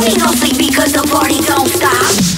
we don't sleep because the party don't stop.